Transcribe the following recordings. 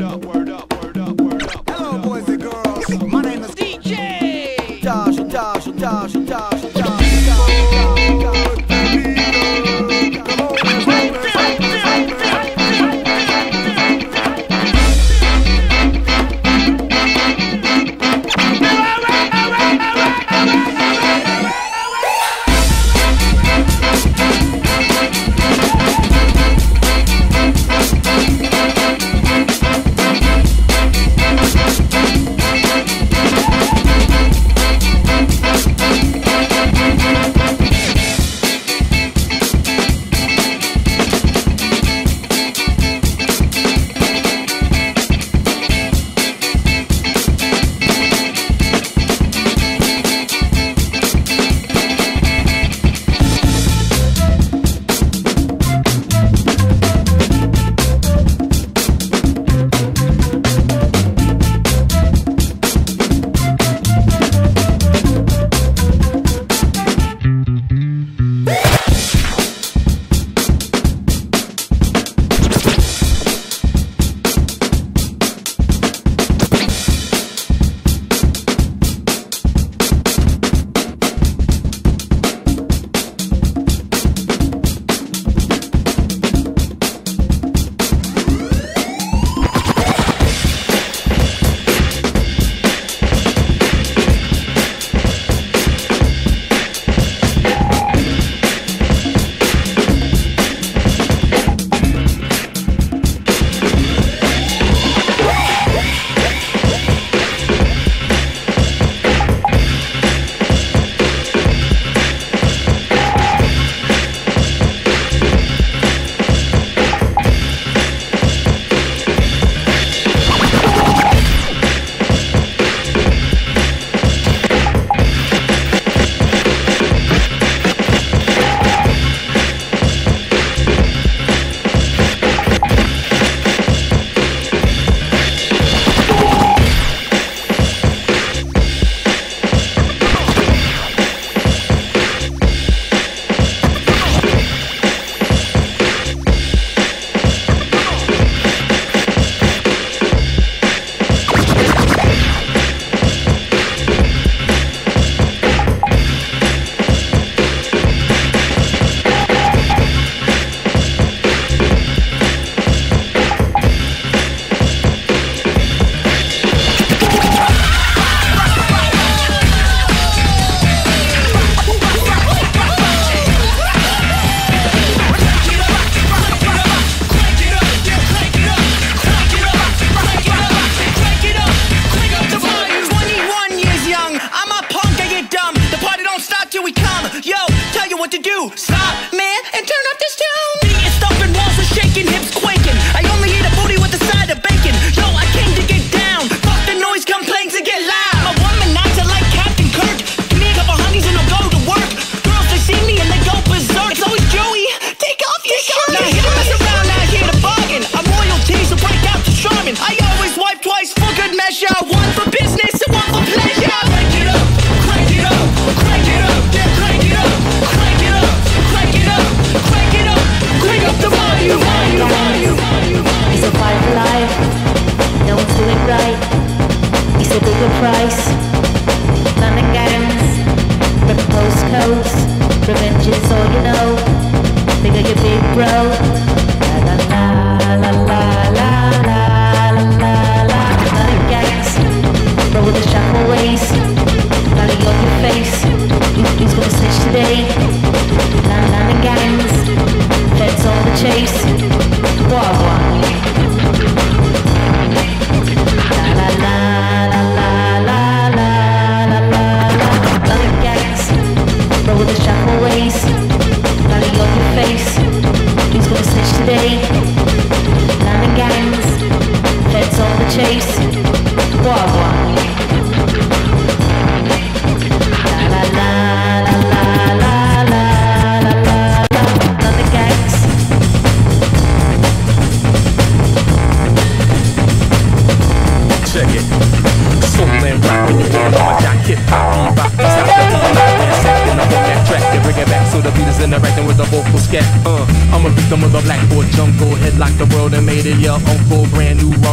Hello, boys and girls. My name is DJ. Dash, dash, dash.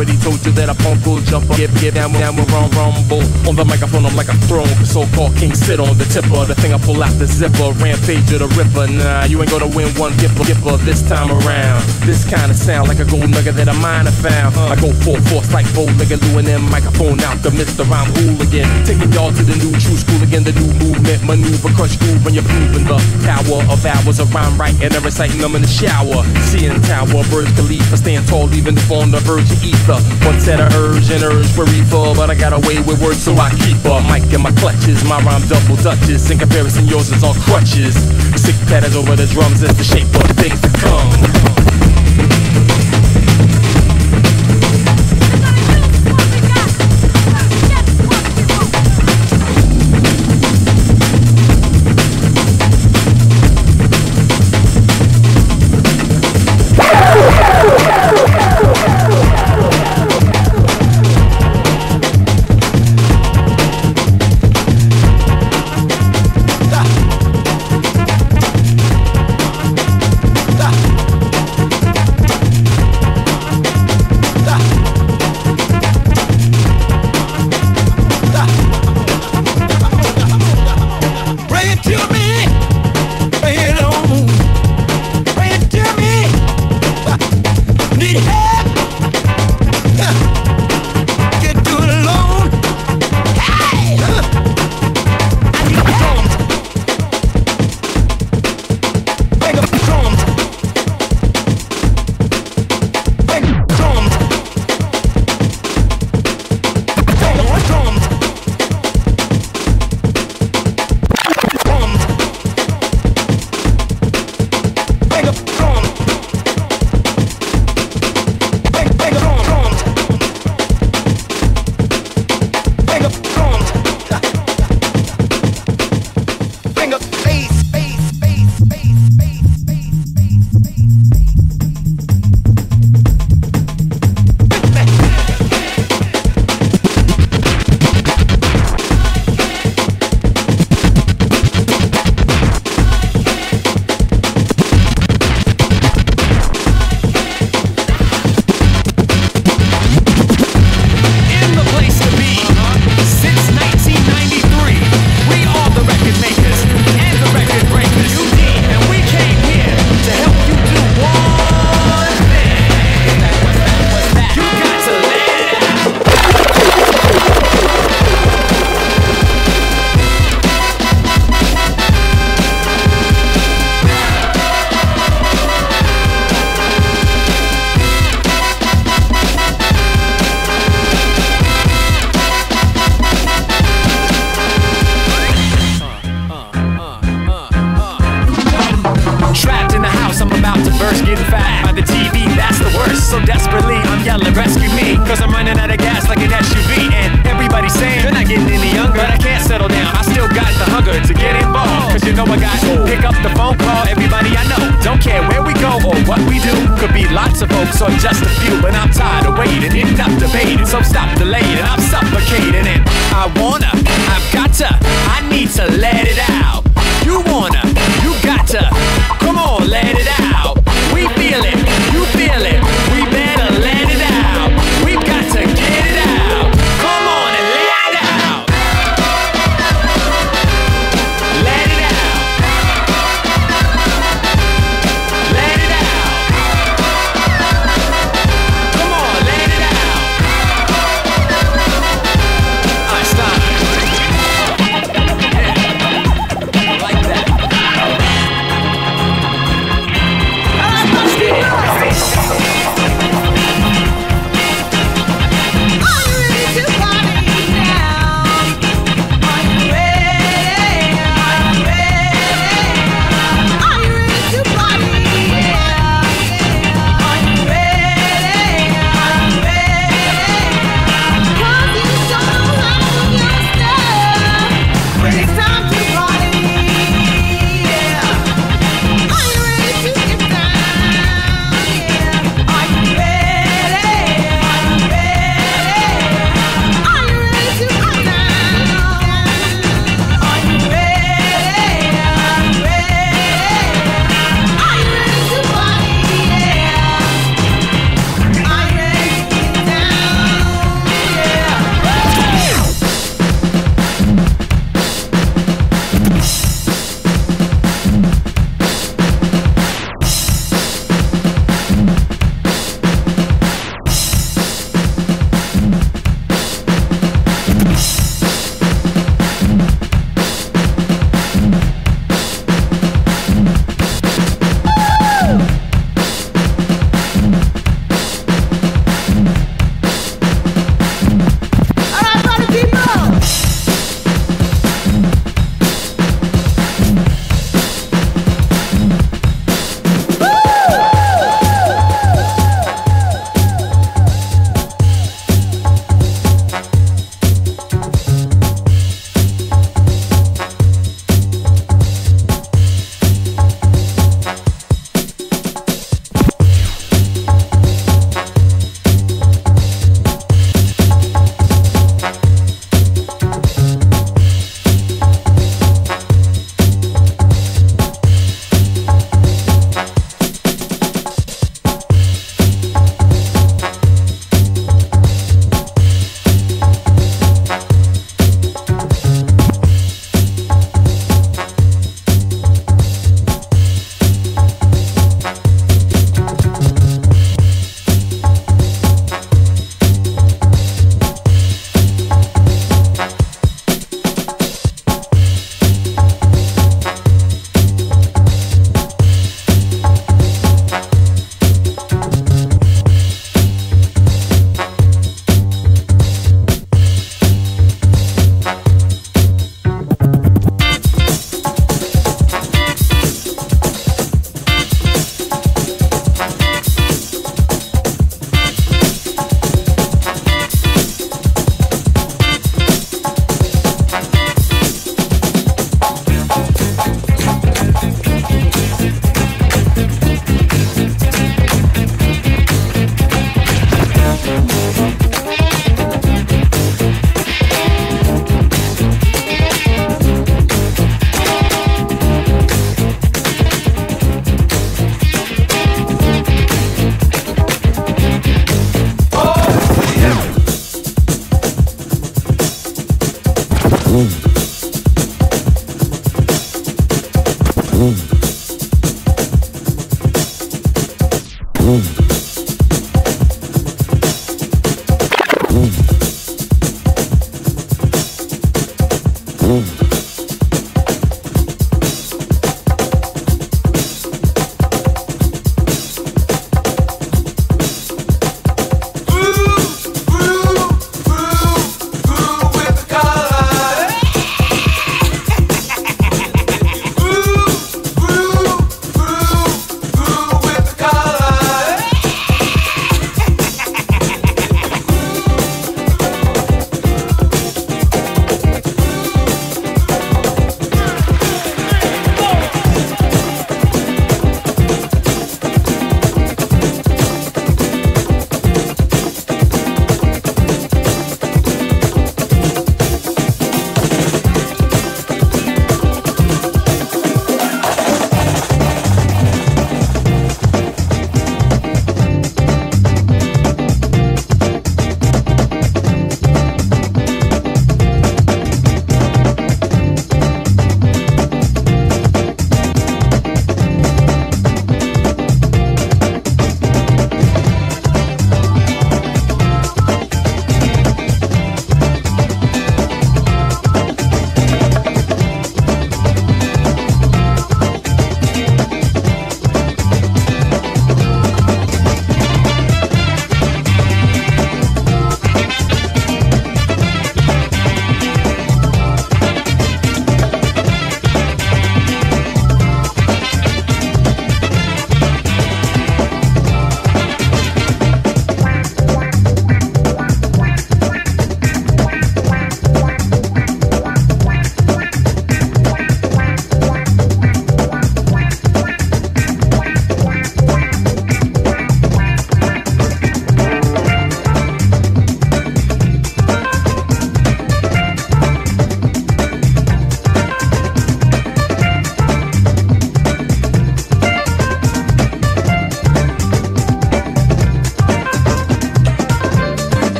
Already told you that a punk will jump up. Get, get down, down rum, rumble. On the microphone, I'm like a throne. The so-called king sit on the tipper. The thing I pull out the zipper. Rampage of the ripper. Nah, you ain't gonna win one gipper, gipper this time around. This kinda sound like a gold nugget that a miner found. I go full force like bow nigga, doing them microphone out the Mr. I'm hooligan. Taking y'all to the new true school again, the new movement, maneuver, crush groove when you're proving the power of hours of rhyme right and every reciting them in the shower. Seeing tower, birds i stand tall, even if on the verge of ether. One set of urge and urge for reefer, but I got away with words, so I keep a mic in my clutches. My rhyme double dutches, in comparison, yours is on crutches. Sick patterns over the drums is the shape of things to come.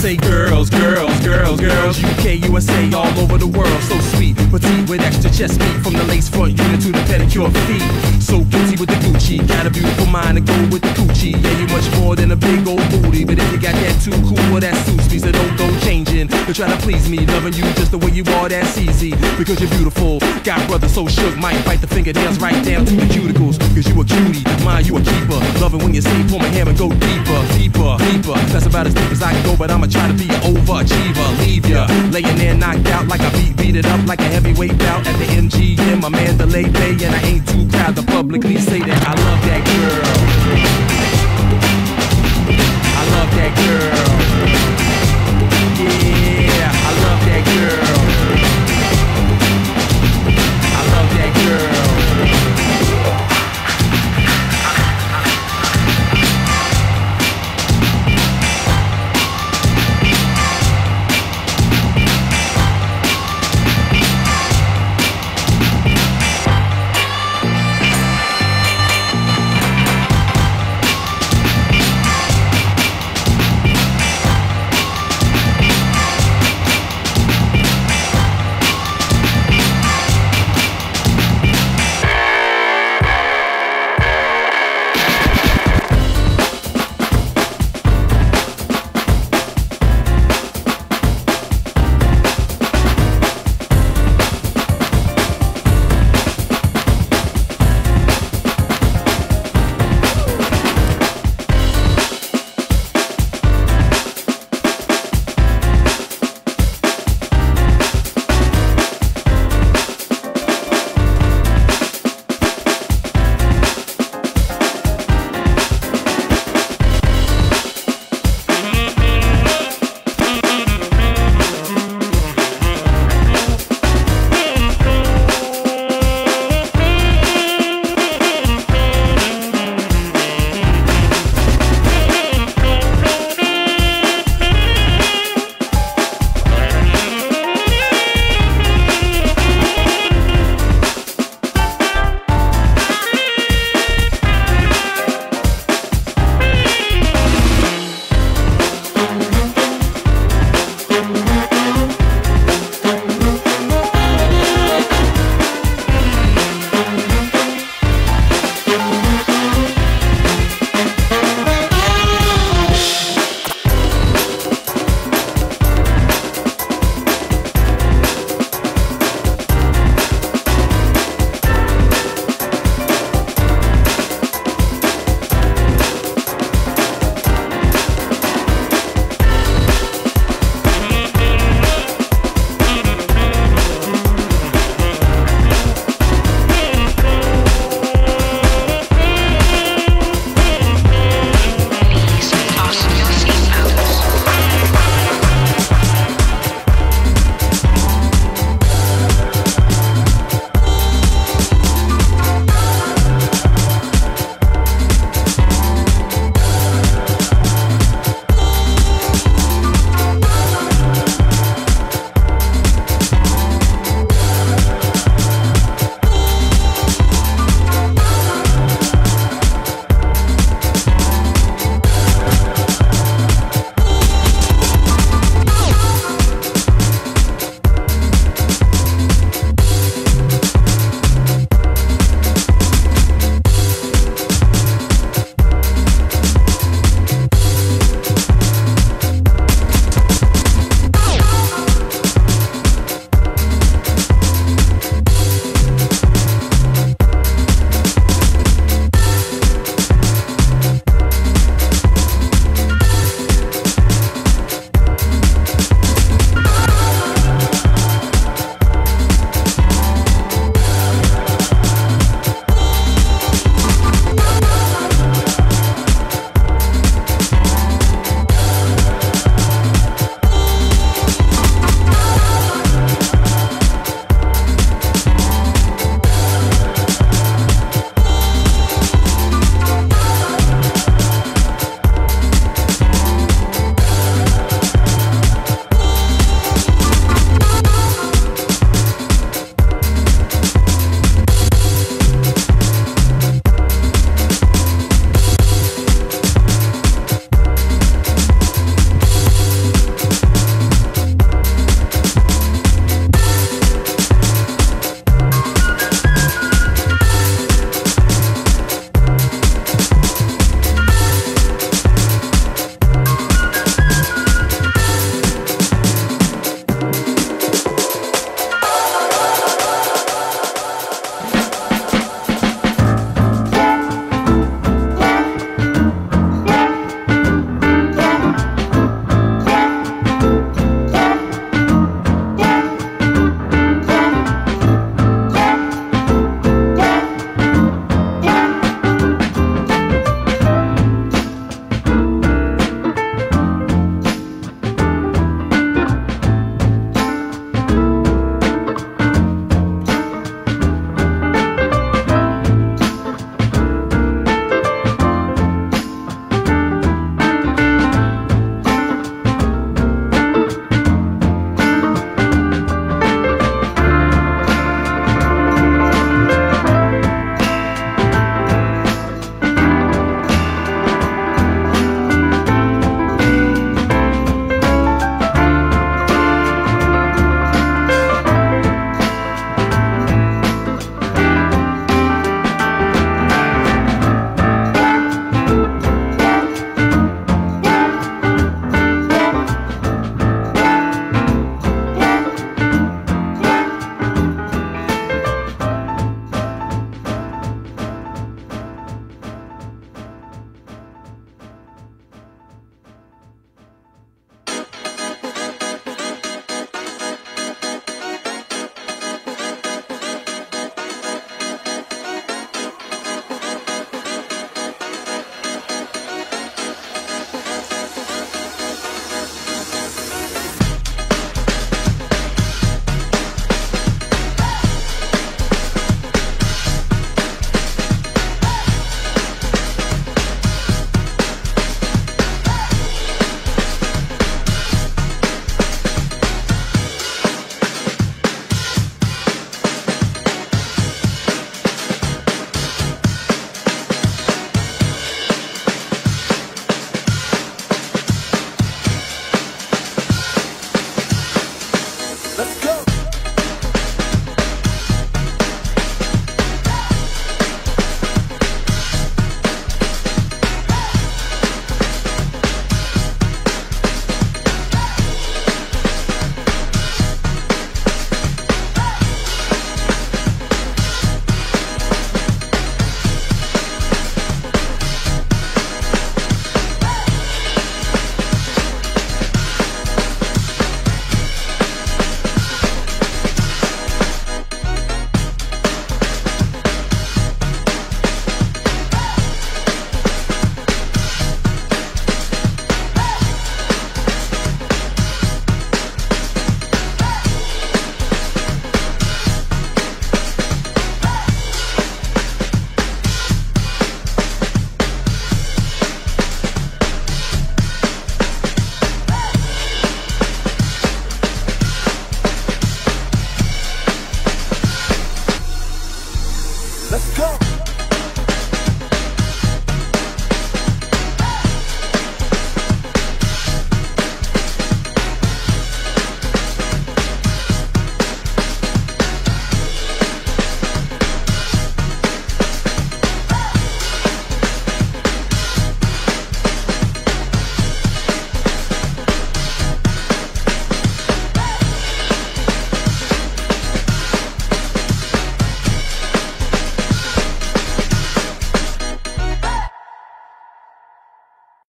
say girl girls, girls. UK, USA, all over the world. So sweet, petite with extra chest meat. From the lace front unit to the pedicure feet. So guilty with the Gucci. Got a beautiful mind to go with the Gucci. Yeah, you much more than a big old booty. But if you got that too cool, well, that suits me. So don't go changing. You're trying to please me. Loving you just the way you are, that's easy. Because you're beautiful. Got brothers so shook, might bite the fingernails right down to the cuticles. Cause you a cutie, mind you a keeper. Loving when you say, pull my hair and go deeper, deeper, deeper. That's about as deep as I can go, but I'ma try to be an overachiever leave ya. Laying there knocked out like I beat, beat it up like a heavyweight bout at the MGM, my Mandalay Bay, and I ain't too proud to publicly say that I love that girl. I love that girl.